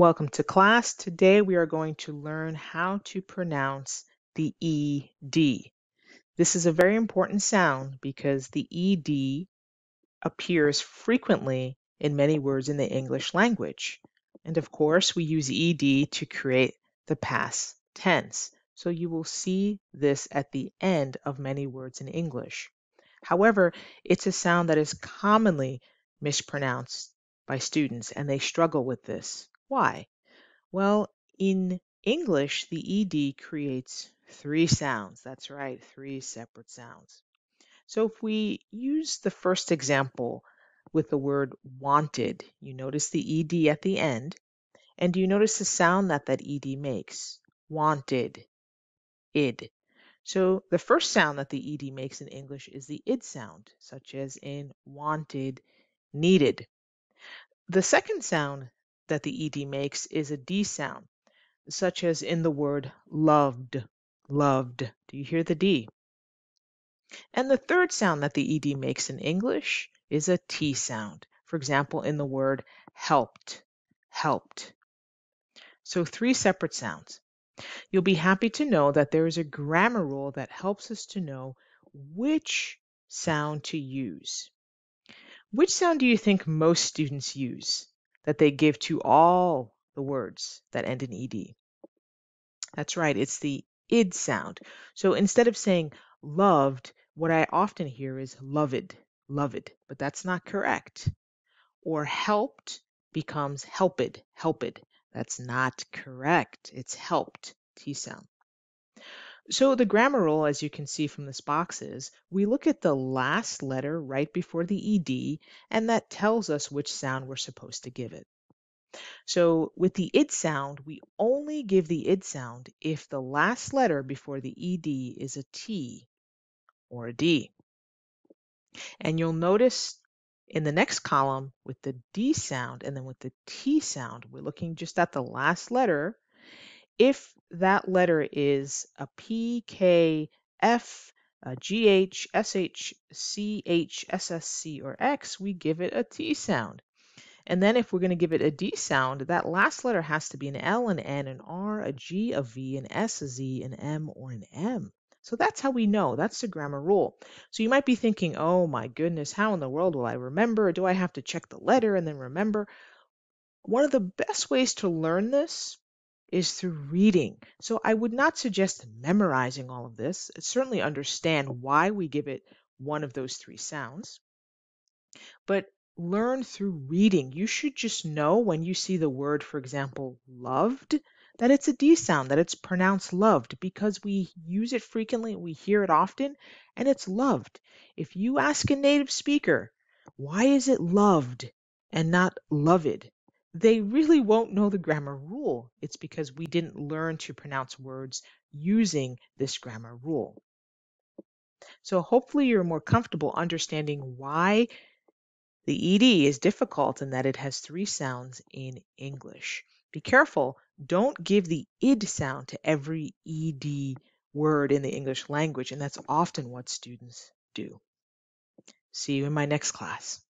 Welcome to class. Today we are going to learn how to pronounce the ED. This is a very important sound because the ED appears frequently in many words in the English language. And of course, we use ED to create the past tense. So you will see this at the end of many words in English. However, it's a sound that is commonly mispronounced by students and they struggle with this. Why? Well, in English, the ED creates three sounds. That's right, three separate sounds. So if we use the first example with the word wanted, you notice the ED at the end, and do you notice the sound that that ED makes? Wanted, id. So the first sound that the ED makes in English is the id sound, such as in wanted, needed. The second sound that the ed makes is a d sound, such as in the word loved, loved. Do you hear the d? And the third sound that the ed makes in English is a t sound. For example, in the word helped, helped. So three separate sounds. You'll be happy to know that there is a grammar rule that helps us to know which sound to use. Which sound do you think most students use? That they give to all the words that end in ed. That's right, it's the id sound. So instead of saying loved, what I often hear is loved, loved, but that's not correct. Or helped becomes helped, helped. That's not correct. It's helped, T sound. So the grammar rule, as you can see from this box is, we look at the last letter right before the ED, and that tells us which sound we're supposed to give it. So with the id sound, we only give the id sound if the last letter before the ed is a T or a D. And you'll notice in the next column with the D sound and then with the T sound, we're looking just at the last letter if that letter is a P, K, F, a G, H, S, H, C, H, S, S, C, or X, we give it a T sound. And then if we're going to give it a D sound, that last letter has to be an L, an N, an R, a G, a V, an S, a Z, an M, or an M. So that's how we know. That's the grammar rule. So you might be thinking, oh my goodness, how in the world will I remember? Do I have to check the letter and then remember? One of the best ways to learn this is through reading. So I would not suggest memorizing all of this. Certainly understand why we give it one of those three sounds. But learn through reading. You should just know when you see the word, for example, loved, that it's a D sound, that it's pronounced loved because we use it frequently, we hear it often, and it's loved. If you ask a native speaker, why is it loved and not loved? They really won't know the grammar rule. It's because we didn't learn to pronounce words using this grammar rule. So hopefully you're more comfortable understanding why the ED is difficult and that it has three sounds in English. Be careful, don't give the id sound to every ED word in the English language, and that's often what students do. See you in my next class.